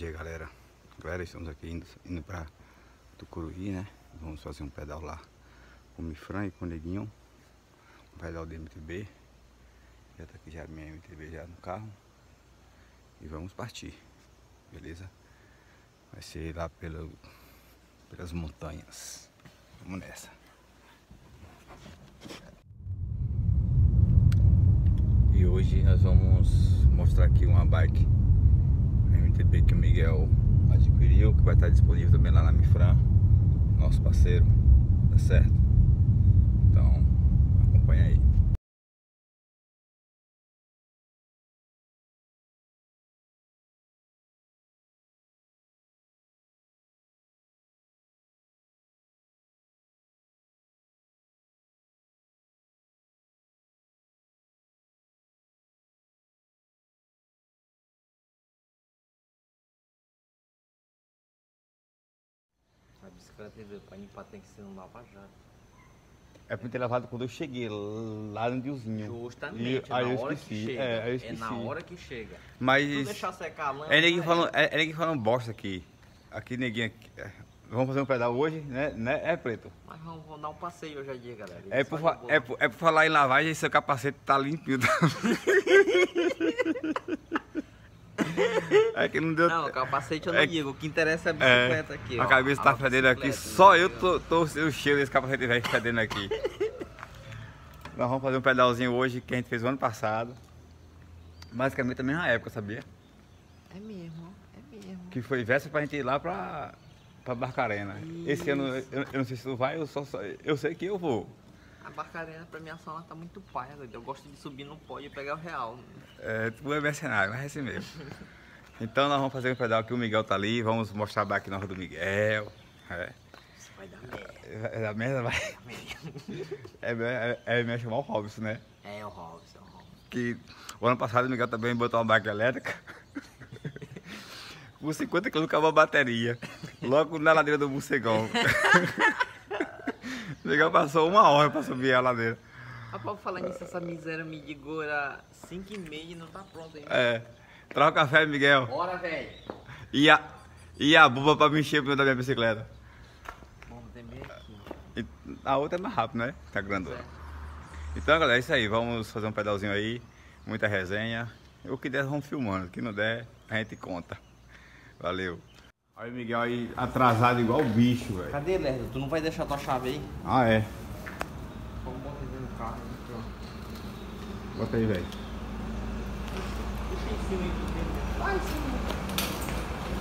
Dia galera. Galera, estamos aqui indo, indo pra Tucuruí, né? Vamos fazer um pedal lá com o Mifran e com o Neguinho. Um pedal de MTB Já tá aqui já minha MTB já no carro. E vamos partir Beleza? Vai ser lá pelo, pelas montanhas. Vamos nessa. E hoje nós vamos mostrar aqui uma bike Que o Miguel adquiriu, que vai estar disponível também lá na Mifran, nosso parceiro, tá certo? Então, acompanha aí. A bicicleta ele pra limpar tem que ser no Lava Jato. É pra ter levado quando eu cheguei lá no Diozinho. Justamente, E- é aí na eu hora esqueci, que chega. é, eu É esqueci. na hora que chega. Se Mas deixar secar a lama. é ninguém aí- falando, é, é ninguém falando bosta aqui. Aqui neguinho aqui. é, Vamos fazer um pedal hoje, né? né? É preto. Mas vamos, vamos dar um passeio hoje a dia, galera. É por, é, por, é por falar em lavagem, seu capacete tá limpinho. é que não deu Não, o capacete eu não É- digo. O que interessa é a É, bicicleta aqui, ó. a cabeça tá A fedendo aqui, só né? eu tô, tô o cheiro desse capacete velho fedendo aqui. Nós vamos fazer um pedalzinho hoje que a gente fez o ano passado. Basicamente na mesma época, sabia? É mesmo, é mesmo. Que foi véspera pra gente ir lá pra, pra Barcarena. Esse ano eu, eu não sei se tu vai, eu, só, só- eu sei que eu vou. A Barcarena, pra minha ela tá muito paia, doido. Eu gosto de subir no pódio e pegar o real. É, tu é mercenário, mas é assim mesmo. Então nós vamos fazer um pedal aqui, o Miguel tá ali, vamos mostrar a bike nova do Miguel. É. Isso vai dar merda. É, a merda vai. É, é, é, é chamar o Robson, né? É o Robson, é o Robson. que o ano passado o Miguel também botou uma bike elétrica. Com 50 kg acabou a bateria. Logo na ladeira do Bucegão. o Miguel passou uma hora pra subir a ladeira. Rapaz, pra falar nisso, essa miséria me ligou era 5 e meia e não tá pronta ainda. É. Traz o café, Miguel. Bora, velho. E a, e a buba pra me encher o pneu da minha bicicleta. Vamos ter meio aqui. E a outra é mais rápida, né? Tá grandona. Então, galera, é isso aí. Vamos fazer um pedalzinho aí. Muita resenha. O que der, vamos filmando. O que não der, a gente conta. Valeu. Olha o Miguel aí atrasado igual o bicho, velho. Cadê, Lerdo? Tu não vai deixar tua chave aí? Ah, é. Vamos botar dentro do carro. Bota aí, velho.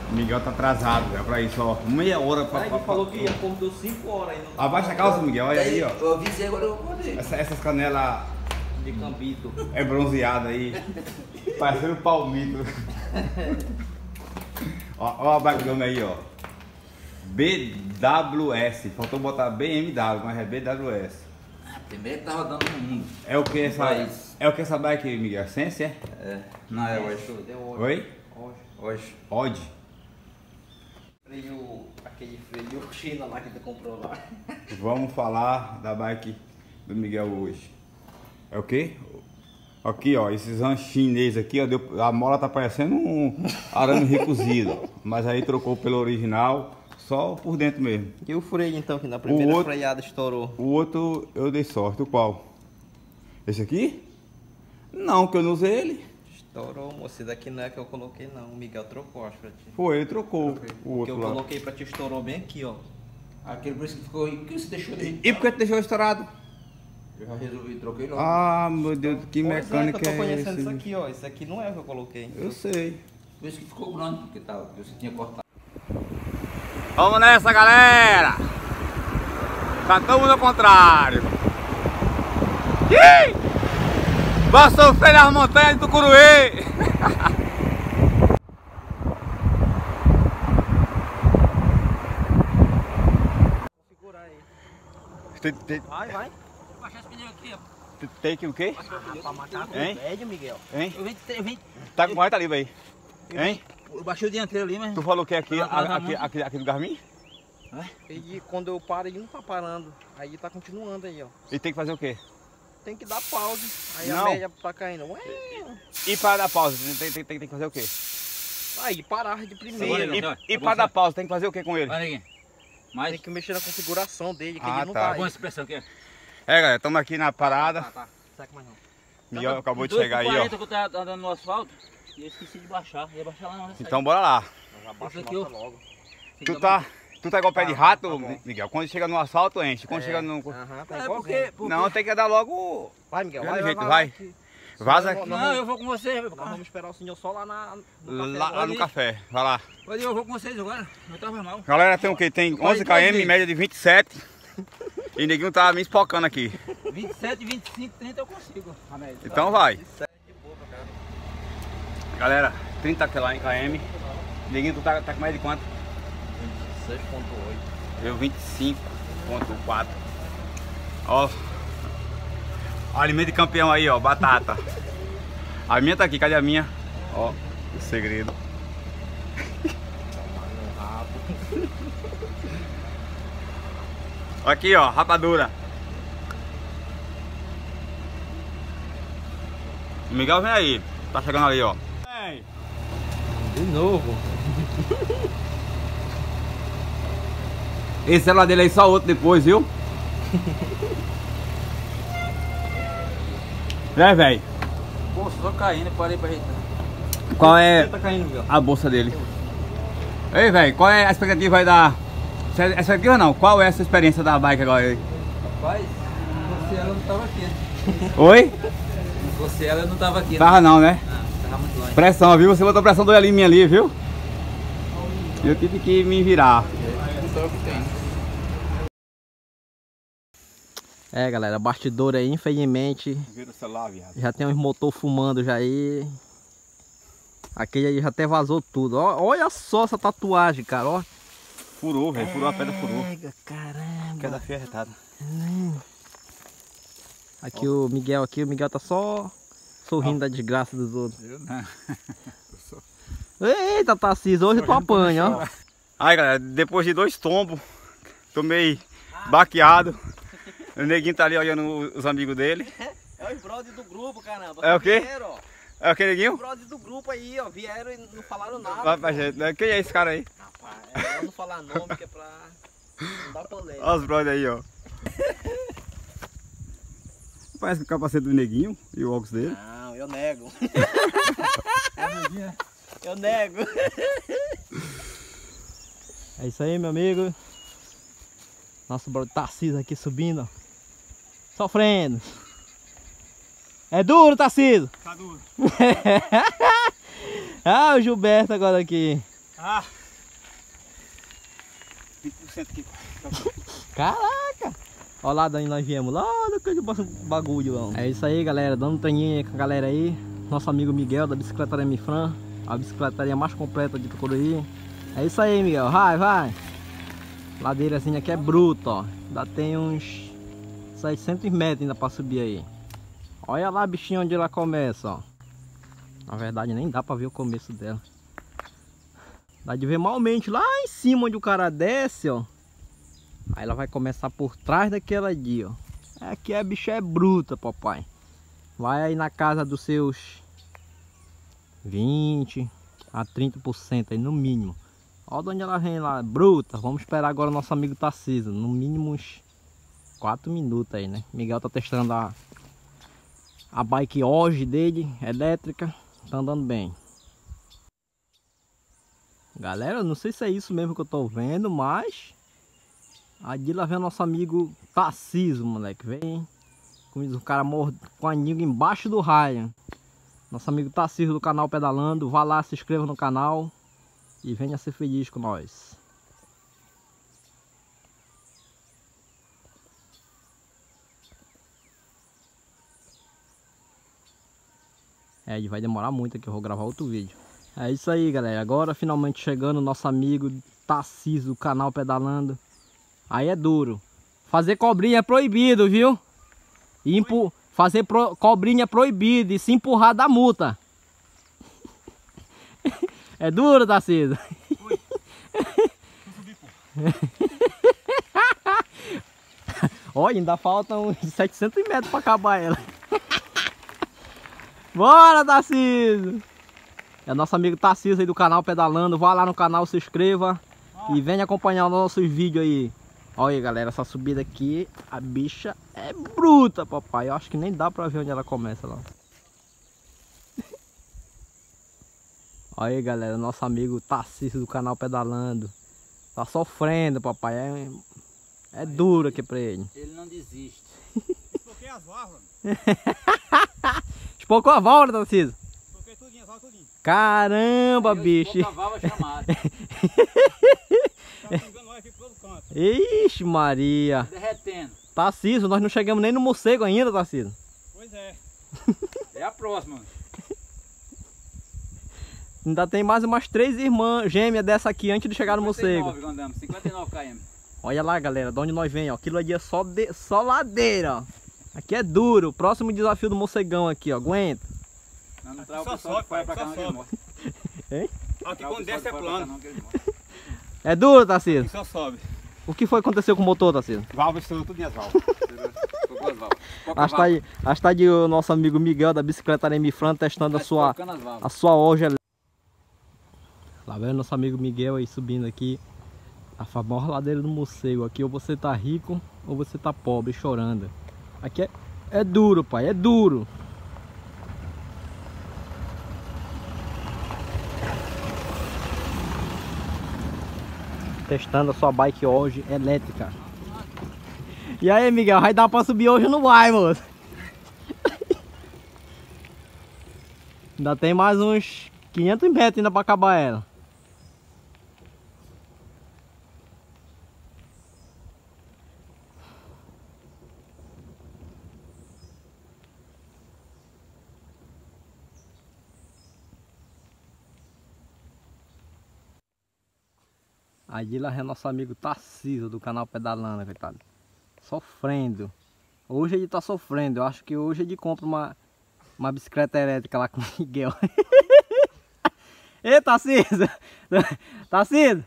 O Miguel tá atrasado, velho. Pra isso, ó. Meia hora pra. Aí pra, ele falou pra- que acordou 5 horas aí. Não Abaixa a calça, Miguel. Olha aí, ó. Eu avisei agora eu acordei. Essa- essas canelas De cambito. é bronzeada aí. Parecendo palmito. ó, ó a bagulho aí, ó. BWS. Faltou botar BMW, mas é BWS. Primeiro que tava dando no mundo. É o que essa. Mas- É o que essa bike, Miguel? Sense, é? É. Não, é hoje. Deu hoje. Oi? Hoje. Hoje. Freio, aquele freio China lá que tu comprou lá. Vamos falar da bike do Miguel hoje. É o quê? Aqui, ó, esses rãs chineses aqui, ó, deu- a mola tá parecendo um arame recozido, mas aí trocou pelo original, só por dentro mesmo. E o freio então, que na primeira outro- freada estourou? O outro eu dei sorte, o qual? Esse aqui? Não, que eu não usei ele. Estourou, moço. Esse daqui não é que eu coloquei não. O Miguel trocou, acho, pra ti. Foi, ele trocou o O que outro eu lá. coloquei pra ti estourou bem aqui, ó. Aquele por isso que ficou. Por que você deixou ele? E por que tu deixou estourado? Eu já resolvi, troquei logo. Ah, meu Deus, que Pois mecânica é, que eu é, tô conhecendo esse? isso aqui, ó. Isso aqui não é o que eu coloquei. Eu sei. Por isso que ficou grande, porque tava, porque você tinha cortado. Vamos nessa, galera! Tá todo mundo ao contrário. Ih! Vai sofrer nas montanhas do tem, Vai, vai. Tem, que o quê? Pra matar Hein? velho, Miguel. Hein? Eu vim, eu vim, Tá com mais ali, aí. Hein? eu baixei o dianteiro ali, mas. Tu falou que é aqui, Tá aqui, aqui, aqui do Garmin? E quando eu paro, ele não tá parando. Aí tá continuando aí, ó. E tem que fazer o quê? Tem que dar pause. Aí Não. a média tá caindo. Ué, E para dar pausa, tem, tem, tem, tem que fazer o quê? Aí, parar de primeira. Agora, E, e tá bom, dar pausa, tem que fazer o que com ele? Mais. Tem que mexer na configuração dele, que Ah, ele não tá. tá, Tá aí. bom essa pressão aqui. É, galera, estamos aqui na parada. Tá, tá. Seca mais não. Miguel acabou de chegar aí, ó. 40 que eu tava andando no asfalto. E eu esqueci de baixar. Ia baixar lá de sair. Então bora lá. Nós abaixa aqui, nossa ó. logo. Fica Tu tá, tu tá igual pé de rato, tá. Miguel. Quando chega no asfalto, enche. Quando É, chega no. Aham, tá É porque, porque... Não, tem que dar logo. Vai, Miguel, vai, jeito, vai. Vaza Não, aqui. Não, eu vou com vocês. Nós vamos esperar o senhor só lá, na, no Lá, café. lá no café. Vai lá. Olha, eu vou com vocês agora. Não tava mal. Galera, tem o quê? Tem 11 km, média de 27. E neguinho tá me espocando aqui. 27, 25, 30 eu consigo. Então vai. Galera, 30 km. Neguinho, tu tá, tá com mais de quanto? 26.8. Eu 25.4. Ó. Ó, alimento de campeão aí, ó. Batata. A minha tá aqui, cadê a minha? Ó, o segredo. No rabo. Aqui, ó, rapadura. O Miguel vem aí. Tá chegando ali, ó. Vem. De novo. Esse celular dele aí só outro depois, viu? É, velho. Pô, só caindo, parei pra ajeitar. Qual é Tá caindo, Miguel. a bolsa dele? Ei, velho, qual é a expectativa aí da... Se- Expectativa não, qual é essa experiência da bike agora aí? Rapaz, fosse ela não tava aqui. Oi? Fosse ela não tava aqui. né? Tava não, né? Não, tava muito longe. Pressão, viu? Você botou pressão do ali em mim ali, viu? Eu tive que me virar. É, galera, bastidor aí, infelizmente, Vira o celular, viado. já tem uns motor fumando já aí. Aquele aí já até vazou tudo. Ó, olha só essa tatuagem, cara, ó. Furou, velho. Furou a pedra, furou. Pega, caramba. Queda feia arretada. Aqui o Miguel aqui, o Miguel tá só sorrindo da desgraça dos outros. Eu não. Eita, Tarcísio, hoje tu apanha, ó. Aí, galera, depois de dois tombos, tomei baqueado. O neguinho tá ali olhando os amigos dele. É os brothers do grupo, caramba. É o quê? Vieram, ó. É o que, neguinho? Os brothers do grupo aí, ó. Vieram e não falaram nada. Vai pra gente, né? Quem é esse cara aí? Rapaz, é melhor não falar nome que é pra não dar polêmica. Olha os brothers aí, ó. Parece que o capacete do neguinho e o óculos dele. Não, eu nego. eu nego. É isso aí, meu amigo. Nosso brother Tarcísio aqui subindo, ó. Sofrendo. É duro, Tarcísio. Tá duro. ah, o Gilberto agora aqui. Ah! 20% aqui. Caraca! Olha lá nós viemos lá bagulho lá. É isso aí, galera. Dando um treininho com a galera aí. Nosso amigo Miguel da Bicicletaria Mifran. A bicicletaria mais completa de Tucuruí. É isso aí, Miguel. Vai, vai. Ladeirazinha aqui é bruta, ó. Ainda tem uns 600 metros ainda pra subir aí. Olha lá, bichinho, onde ela começa, ó. Na verdade, nem dá pra ver o começo dela. Dá de ver malmente lá em cima onde o cara desce, ó. Aí ela vai começar por trás daquela ali, ó. Aqui a bicha é bruta, papai. Vai aí na casa dos seus 20 a 30% aí no mínimo. Olha de onde ela vem lá, bruta. Vamos esperar agora o nosso amigo Tarcísio. No mínimo uns 4 minutos aí, né? Miguel tá testando a, a bike hoje dele, elétrica. Tá andando bem. Galera, não sei se é isso mesmo que eu tô vendo, mas... Ali lá vem nosso amigo Tarcísio, moleque. Vem. Diz o cara mor- com a língua embaixo do raio. Nosso amigo Tarcísio do canal Pedalando. Vá lá, se inscreva no canal. E venha ser feliz com nós. É, vai demorar muito aqui, eu vou gravar outro vídeo. É isso aí, galera. Agora finalmente chegando o nosso amigo Tarcísio do canal Pedalando. Aí é duro. Fazer cobrinha é proibido, viu? E empu... Fazer pro... cobrinha é proibido e se empurrar da multa. é duro, Tarcísio. Olha, ainda faltam uns 700 metros para acabar ela. Bora, Tarcísio! É nosso amigo Tarcísio aí do canal Pedalando. Vá lá no canal, se inscreva e venha acompanhar os nossos vídeos aí. Olha aí, galera, essa subida aqui, a bicha é bruta, papai. Eu acho que nem dá pra ver onde ela começa lá. Olha aí, galera, nosso amigo Tarcísio do canal Pedalando. Tá sofrendo, papai. É, é duro aqui pra ele. Ele não desiste. Toquei as válvulas, Espocou a válvula, Tarcísio? Por todo canto. Ixi, Maria. Derretendo. Tarcísio, nós não chegamos nem no morcego ainda, Tarcísio. Pois é. É a próxima. Ainda tem mais umas três irmãs gêmeas dessa aqui antes de chegar no morcego. 59 que andamos, 59 km. Olha lá, galera, de onde nós vem, ó. Aquilo ali é só, de... só ladeira, ó. Aqui é duro. Próximo desafio do morcegão aqui, ó. Aguenta. Não Aqui traz o só pessoal sobe, que vai pra cá só não, que ele sobe. morre. Aqui quando desce é plano. não, que ele morre. É duro, Aqui Tarcísio. só sobe. O que foi que aconteceu com o motor, Tarcísio? Válvula estourou tudinho as válvulas. A Acho que tá aí, acho que tá de o nosso amigo Miguel da bicicleta Aremi Fran testando a Vai sua, a sua hoje. Lá vem o nosso amigo Miguel aí subindo aqui. A famosa ladeira do morcego. Aqui ou você tá rico ou você tá pobre, chorando. Aqui é, é duro, pai, é duro. Testando a sua bike hoje elétrica. E aí, Miguel, vai dar pra subir hoje ou não vai, moço? Ainda tem mais uns 500 metros ainda pra acabar ela. Aí lá é nosso amigo Tarcísio do canal Pedalando, coitado. Sofrendo. Hoje ele tá sofrendo. Eu acho que hoje ele compra uma, uma bicicleta elétrica lá com o Miguel. Ei, Tarcísio! Tarcísio!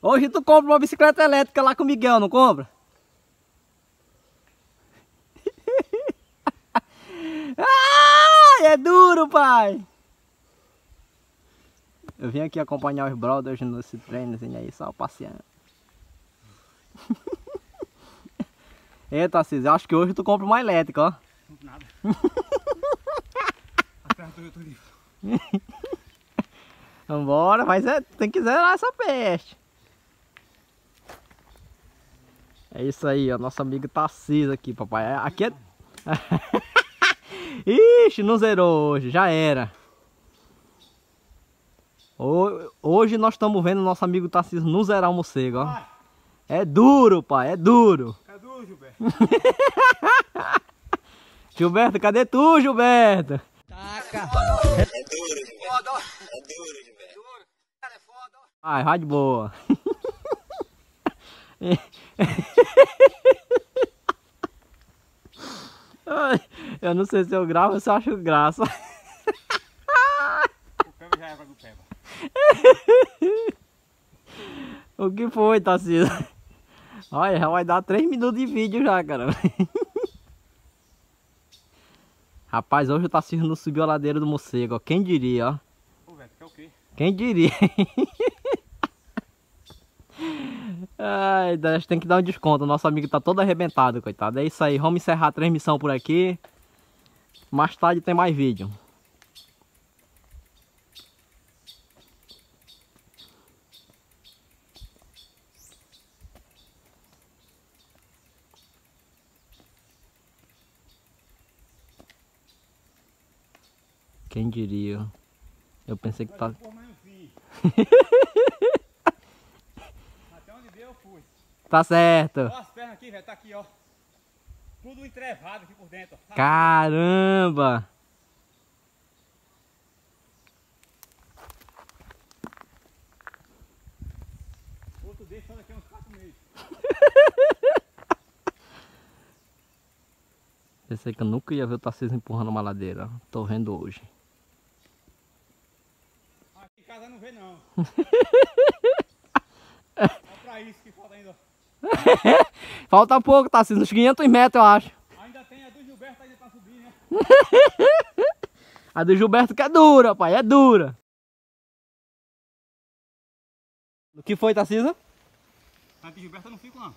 Hoje tu compra uma bicicleta elétrica lá com o Miguel, não compra? Ai, é duro, pai! Eu vim aqui acompanhar os brothers nesse treino assim, aí, só passeando. Ei, Tarcísio, eu acho que hoje tu compra uma elétrica, ó. Nada. A perna do tudinho. Vambora, mas é, tem que zerar essa peste. É isso aí, ó. Nosso amigo Tarcísio aqui, papai. É- Aqui é. Ixi, não zerou hoje, já era. Ho- Hoje nós estamos vendo nosso amigo Tarcísio não zerar o morcego, ó. É duro, pai, é duro. é duro, Gilberto. Gilberto, cadê tu, Gilberto? Vai, vai de boa. Eu não sei se eu gravo ou se eu acho graça. O peba já é pra do peba. O que foi, Tarcísio? Olha, já vai dar 3 minutos de vídeo já, cara. Rapaz, hoje o Tarcísio não subiu a ladeira do morcego, ó. Quem diria, ó. Pô, velho, quer o quê? Quem diria? Ai, Deus, tem que dar um desconto. Nosso amigo tá todo arrebentado, coitado. É isso aí, vamos encerrar a transmissão por aqui. Mais tarde tem mais vídeo. Quem diria? Eu pensei que tá. Enfim. Até onde deu eu fui. Tá certo. Ó as pernas aqui, velho, tá aqui, ó. Tudo entrevado aqui por dentro, ó. Caramba! Outro desse, só daqui a uns 4 meses. Pensei que eu nunca ia ver o Tarcísio empurrando uma ladeira. Tô vendo hoje. É pra isso que falta ainda. falta pouco, tá assim, uns 500 metros, eu acho. Ainda tem a do Gilberto ainda pra subir, né? a do Gilberto que é dura, pai, é dura. O que foi, Tarcisa? Mas tá de Gilberto eu não fico, não.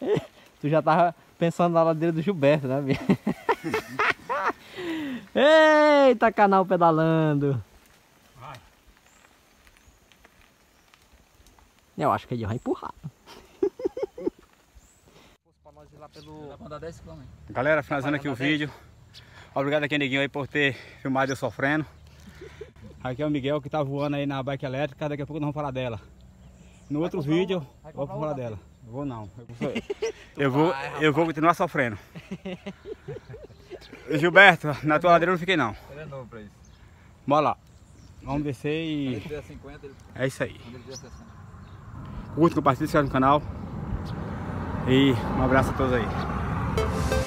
tu já tava pensando na ladeira do Gilberto, né, Bia? Eita, canal pedalando. Vai. Eu acho que ele vai empurrar. pra nós ir lá pelo... Dá pra andar 10 km. Galera, finalizando aqui o vídeo. Obrigado aqui, Neguinho, aí, por ter filmado eu sofrendo. Aqui é o Miguel que tá voando aí na bike elétrica, daqui a pouco nós vamos falar dela. No outro vídeo, uma? Vou falar outra? dela. Vou não. Eu vou, eu vou, eu vou continuar sofrendo. Gilberto, na tua ladeira eu não fiquei não. Ele é novo pra isso. Bora lá. Vamos descer ele e tiver 50, ele... é isso aí. quando ele tiver 60. Curte, compartilha, se inscreve no canal. E um abraço a todos aí.